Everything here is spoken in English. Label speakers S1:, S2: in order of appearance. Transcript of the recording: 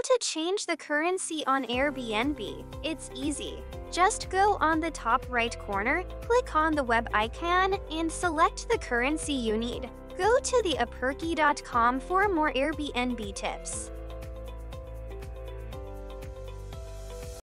S1: How to change the currency on Airbnb. It's easy. Just go on the top right corner, click on the web icon, and select the currency you need. Go to theupperkey.com for more Airbnb tips.